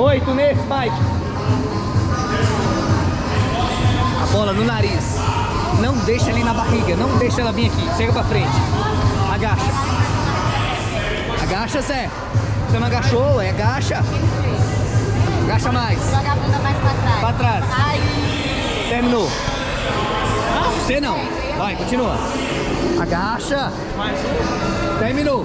Oito nesse, Mike. A bola no nariz. Não deixa ali na barriga, não deixa ela vir aqui. Chega pra frente. Agacha. Agacha, Zé. Você não agachou, é agacha. Agacha mais. Joga a bunda mais pra trás. Pra trás. Ai, Terminou. Você não. Vai, continua. Agacha. Terminou.